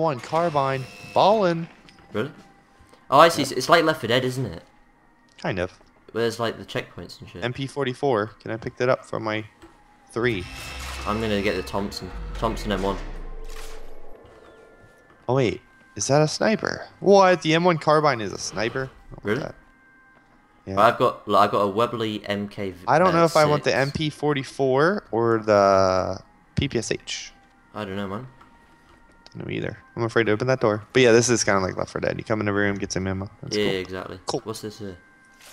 M1 carbine. Ballin'. Really? Oh, I see. It's like Left 4 Dead, isn't it? Kind of. Where there's like the checkpoints and shit. MP44. Can I pick that up for my three? I'm gonna get the Thompson. Thompson M1. Oh wait, is that a sniper? What? The M1 carbine is a sniper? Really? that. Yeah. I've got look, I've got a Webley MK. I don't know if I want the. MP44 or the PPSH. I don't know, man. Don't either. I'm afraid to open that door. But yeah, this is kind of like Left 4 Dead. You come in a room, get some ammo. That's yeah, cool. exactly. Cool. What's this here?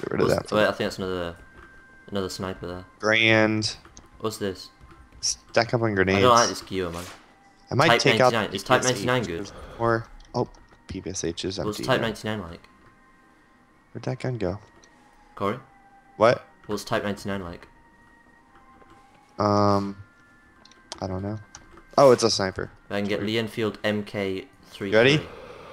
Get rid of that. wait, I think that's another another sniper there. Grand. What's this? Stack up on grenades. I don't like this gear, man. I might Type take out 99. the Is Type 99 good? Or oh, PPSH is empty. What's. Type now. 99 like? Where'd that gun go? Corey? What? What's Type 99 like? Um, I don't know. Oh, it's a sniper. I can get Lee Enfield MK3. You ready?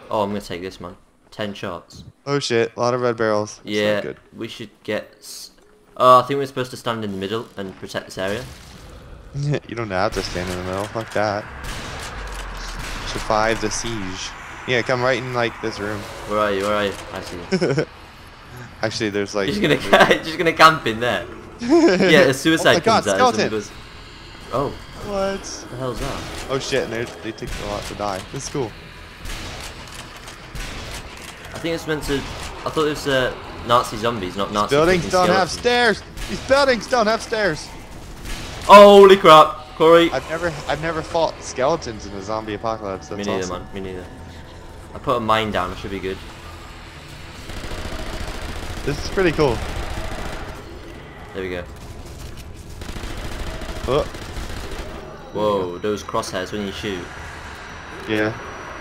Oh, I'm gonna take this, man. 10 shots. Oh shit! A lot of red barrels. That's Yeah, good. we should get... Oh, I think we're supposed to stand in the middle and protect this area. you don't have to stand in the middle. Fuck that. Survive the siege. Yeah, come right in like this room. Where are you? Where are you? I see you. Actually, there's like. You're just gonna just gonna camp in there. Yeah, a suicide oh my God, comes out. oh, What? what the hell's that? Oh shit! And they they take a lot to die. This is cool. I think it's meant to. I thought it was uh, Nazi zombies, not Nazi. Buildings freaking don't have stairs. These buildings don't have stairs. Holy crap, Corey! I've never I've never fought skeletons in a zombie apocalypse. That's me neither, awesome. man. Me neither. I put a mine down. It should be good. This is pretty cool. There we go. Oh, Whoa, those crosshairs when you shoot. yeah.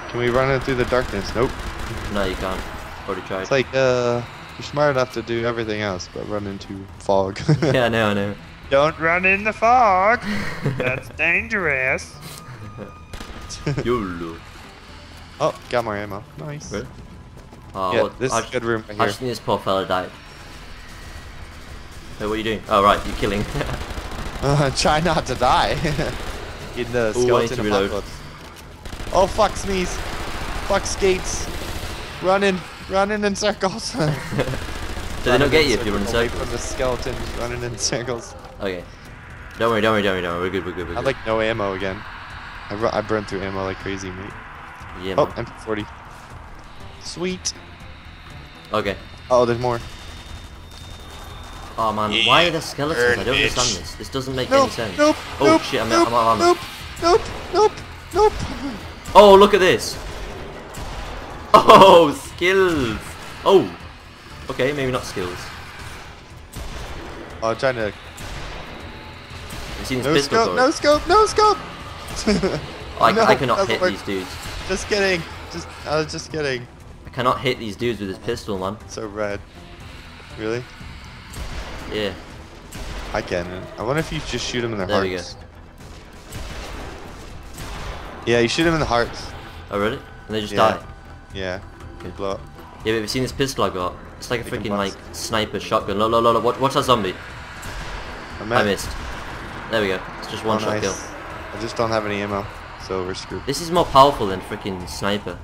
Can we run it through the darkness? Nope. No, you can't. Already tried. It's like uh, you're smart enough to do everything else, but run into fog. yeah, I know, I know. Don't run in the fog. That's dangerous. YOLO. Oh, got more ammo. Nice. Really? Oh, Yeah, well, this I is a good room right I just think this poor fella died. Hey, what are you doing? Oh, right, you're killing. Uh, try not to die in the Ooh, skeleton apocalypse. Oh fuck, sneeze. Fuck skates. Running, running in circles. Do they not get you if you run in Away circles? From the skeletons running in circles. Okay. Don't worry, don't worry, don't worry, don't worry. We're good, we're good, we're I like no ammo again. I, ru- I burned through ammo like crazy, mate. Yeah, Oh, man. MP40. Sweet. Okay. Oh, there's more. Oh man, Yeah, why are there skeletons? I don't bitch. understand this. This doesn't make Nope, any sense. nope, oh nope, shit, I'm, nope, I'm out of ammo. nope, nope, nope, nope. Oh, look at this. Oh, skills. Oh. Okay, maybe not skills. Oh, I'm trying to. You seen this No pistol? scope, no scope, no scope! Oh, I, No, I cannot hit work. these dudes. Just kidding. Just, I was just kidding. I cannot hit these dudes with this pistol, man. So red. Really? Yeah. I can. I wonder if you just shoot them in their There we hearts. Yeah, you shoot them in the hearts. Oh really? And they just Yeah. die. Yeah. They blow up. Yeah, but have you seen this pistol I got? It's like a They freaking like sniper shotgun. Look, look, look, look. Watch, watch that zombie. I, I missed. There we go. It's just one Oh, shot nice. kill. I just don't have any ammo, so we're screwed. This is more powerful than freaking sniper.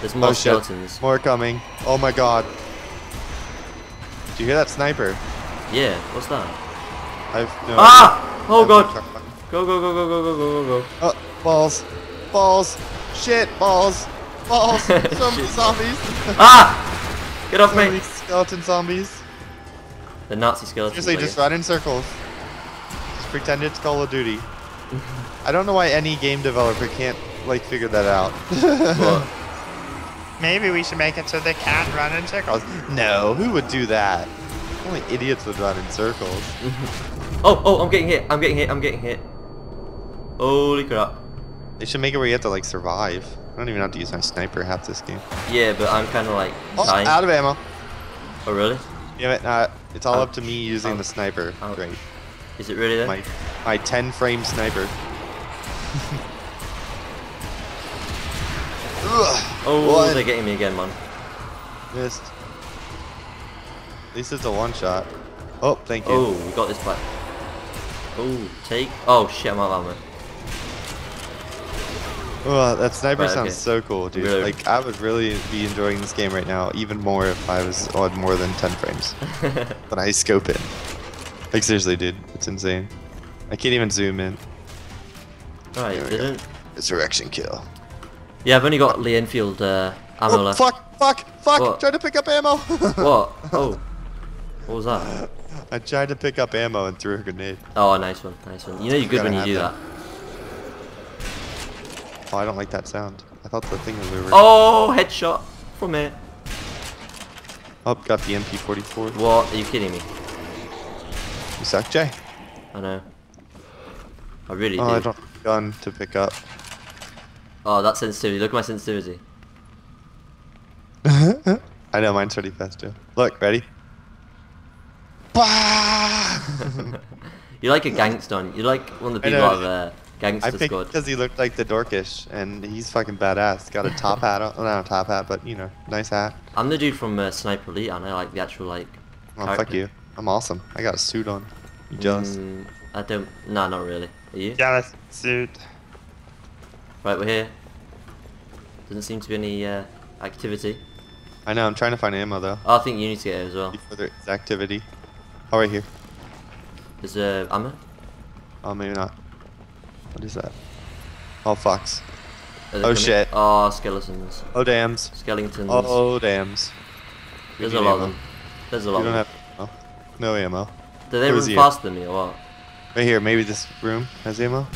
There's more oh shit! More coming. Oh my god. Do you hear that sniper? Yeah, what's that? I've no Ah! Oh I've- god! Go, go, go, go, go, go, go, go, go. Oh, balls. Balls. Shit, balls. Balls. so many zombies. Ah! Get off so many me! skeleton zombies. The Nazi skeletons. Seriously, just run in circles. Just pretend it's Call of Duty. I don't know why any game developer can't like figure that out. Maybe we should make it so they can't run in circles. no, who would do that? Only idiots would run in circles. Oh, oh, I'm getting hit. I'm getting hit. I'm getting hit. Holy crap. They should make it where you have to like survive. I don't even have to use my sniper half this game. Yeah, but I'm kind of like Oh, dying. out of ammo. Oh, really? Damn it, uh, it's all up to me using the sniper. Ouch. Great. Is it really there? My my 10 frame sniper. Oh, one. they're getting me again, man. Missed. At least it's a one shot. Oh, thank you. Oh, we got this back. Oh, take. Oh shit, I'm out of ammo. Oh, that sniper Right, sounds okay. so cool, dude. Really? Like, I would really be enjoying this game right now, even more if I was on more than 10 frames. But I scope it. Like, seriously, dude. It's insane. I can't even zoom in. Right, There we go. didn't. Resurrection kill. Yeah, I've only got Lee Enfield uh, ammo Oh, left. fuck, fuck, fuck! What? Tried to pick up ammo! What? Oh. What was that? I tried to pick up ammo and threw a grenade. Oh, nice one, nice one. You know you're good Gotta when you do have that. Oh, I don't like that sound. I thought the thing was over. Oh, headshot from it. Oh, got the MP44. What? Are you kidding me? You suck, Jay. I know. I really Oh, do. I don't have a gun to pick up. Oh, that sensitivity. Look at my sensitivity. I know, mine's pretty fast too. Look, ready? Bah! You're like a gangster. You're like one of the I people know. out of uh, I Gangster picked Squad. because he looked like the Dorkish, and he's fucking badass. Got a top hat on, well, not a top hat, but you know, nice hat. I'm the dude from uh, Sniper Elite, and I like the actual like. Oh, fuck you. I'm awesome. I got a suit on. You jealous? Mm, I don't. Nah, not really. Are you? Jealous suit. Right, we're here. Doesn't seem to be any uh, activity. I know. I'm trying to find ammo though. Oh, I think you need to get it as well. Before there's activity. Oh, right here. There's uh, ammo. Oh, maybe not. What is that? Oh, they Oh, coming? shit. Oh, skeletons. Oh, dams. Skeletons. Oh, dams. We There's a lot of them. There's a lot don't of them. have ammo. No ammo. Do they run faster than me or what? Right here, maybe this room has ammo.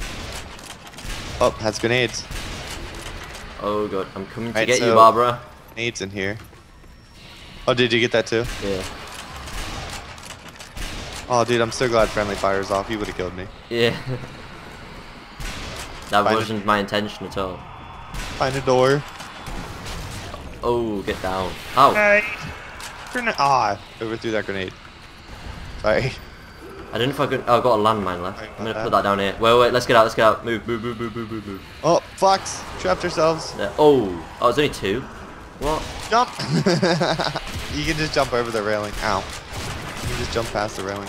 Oh, has grenades. Oh god, I'm coming to Right, get you, Barbara. Grenades in here. Oh, did you get that too? Yeah. Oh, dude, I'm so glad friendly fire's off. You would have killed me. Yeah. that Find wasn't my intention at all. Find a door. Oh, get down. Ow. Hey. Grenade. Ah, overthrew that grenade. Sorry. I didn't know if I could. Oh, I got a landmine left. Sorry I'm gonna about put that. that down here. Wait, wait, let's get out, let's get out. Move, move, move, move, move, move, move. Oh, fucks. Trapped ourselves. There. Oh, oh, it's only two. What? Jump. you can just jump over the railing. Ow. You just jump past the railing.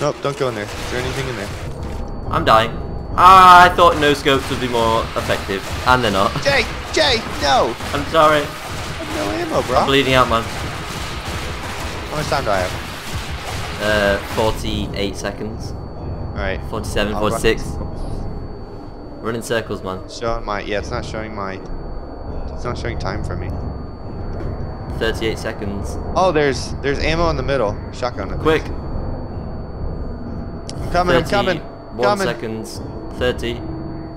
Nope, don't go in there. Is there anything in there? I'm dying. Ah, I thought no scopes would be more effective, and they're not. Jay! Jay! No! I'm sorry. I have no ammo, bro. I'm bleeding out, man. How much time do I have? Uh, 48 seconds. Alright. 47, I'll run- 46. Running circles, man. Showing my yeah, it's not showing my it's not showing time for me. 38 seconds. Oh there's there's ammo in the middle. Shotgun. Quick. least. I'm coming, I'm coming. 31 Coming. seconds. 30.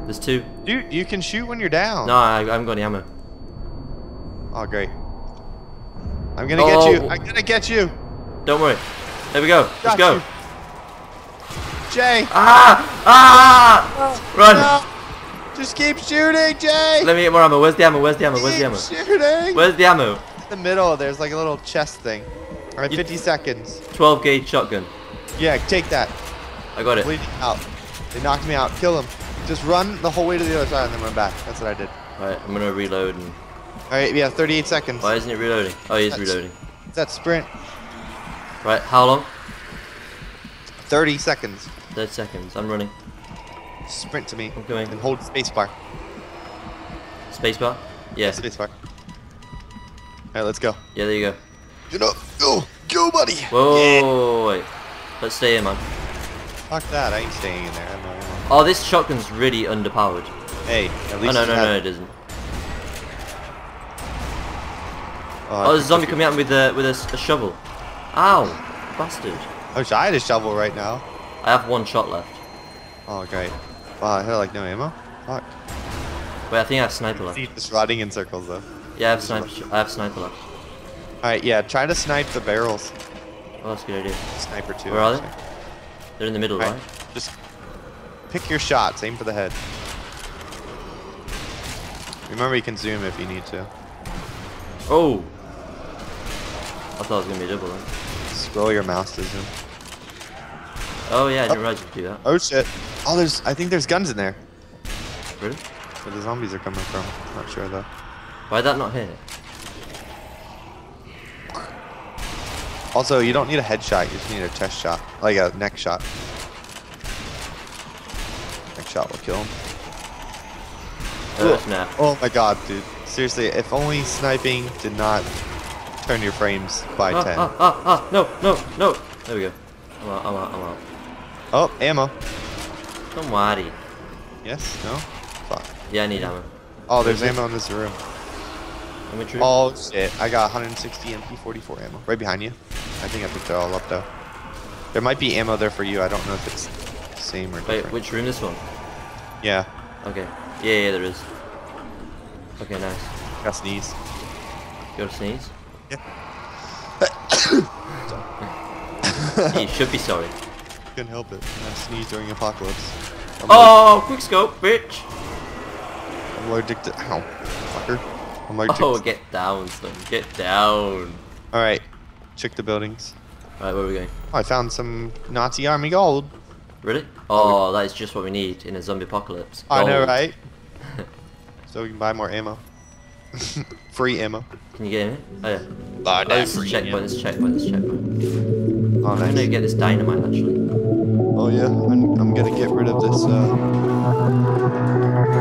There's two. Dude, you can shoot when you're down. No, I, I haven't got any ammo. Oh great. I'm gonna Oh. get you. I'm gonna get you. Don't worry. There we go. Got Let's go. you. Jay! Ah! Ah! Run! No! Just keep shooting, Jay! Let me get more ammo. Where's the ammo? Where's the ammo? Where's the Keep ammo? shooting! Where's the ammo? In the middle, there's like a little chest thing. Alright, You- 50 seconds. 12 gauge shotgun. Yeah, take that. I got it. Bleeding out. They knocked me out. Kill them. Just run the whole way to the other side and then run back. That's what I did. Right, I'm gonna reload and. Alright, yeah, 38 seconds. Why isn't it reloading? Oh, he is That's- reloading. That's sprint. Right, how long? 30 seconds. 30 seconds. I'm running. Sprint to me. I'm coming. And hold spacebar. Spacebar? Yeah. Spacebar. Alright, let's go. Yeah, there you go. Get up. Go. Go, buddy. Whoa, wait. Let's stay in, man. Fuck that. I ain't staying in there. I have no ammo. Oh, this shotgun's really underpowered. Hey, at Oh, least no, you no, have- no, it isn't. Oh, Oh, there's a zombie coming at me with a, with a, a shovel. Ow, bastard. I wish I had a shovel right now. I have one shot left. Oh, great. Wow, I had like no ammo. Fuck. Wait, I think I have sniper left. Just running in circles though. Yeah, I have sniper. I have sniper left. Alright, yeah, try to snipe the barrels. Oh, that's a good idea. Sniper too. Where are they? They're in the middle, Alright, right? just pick your shots. Aim for the head. Remember, you can zoom if you need to. Oh. I thought it was gonna be a double then. Scroll your mouse to zoom. Oh yeah, I didn't Oh. realize you could do that. Oh shit! Oh, there's. I think there's guns in there. Really? Where the zombies are coming from. Not sure though. Why'd that not hit? Also, you don't need a headshot. You just need a chest shot, like a neck shot. Neck shot will kill him. Oh, snap. Oh my god, dude. Seriously, if only sniping did not turn your frames by Ah, 10. ah, ah, ah, no, no, no. There we go. I'm out, I'm out, I'm out. Oh, ammo. Don't worry. Yes? No? Fuck. Yeah, I need ammo. Oh, there's ammo in this room. Oh shit, I got 160 MP44 ammo. Right behind you. I think I picked it all up though. There might be ammo there for you, I don't know if it's the same or Wait, different. which room? This one? Yeah, Okay. Yeah, yeah, there is. Okay, nice. got sneeze. You got to sneeze? Yeah. you should be sorry. Couldn't help it. I sneezed during apocalypse. I'm Oh, quick scope, bitch! I'm allergic to. Ow, fucker. I'm allergic Oh, get down, son. Get down. Alright, check the buildings. All right, where are we going? Oh, I found some Nazi army gold. Really? Oh, that is just what we need in a zombie apocalypse. I know, right? so we can buy more ammo. Free ammo. Can you get in it? Oh, yeah. Buy Oh, this is checkpoint, this is checkpoint, this checkpoint. Oh, I'm gonna get this dynamite, actually. Oh yeah, I'm, I'm gonna get rid of this. Uh,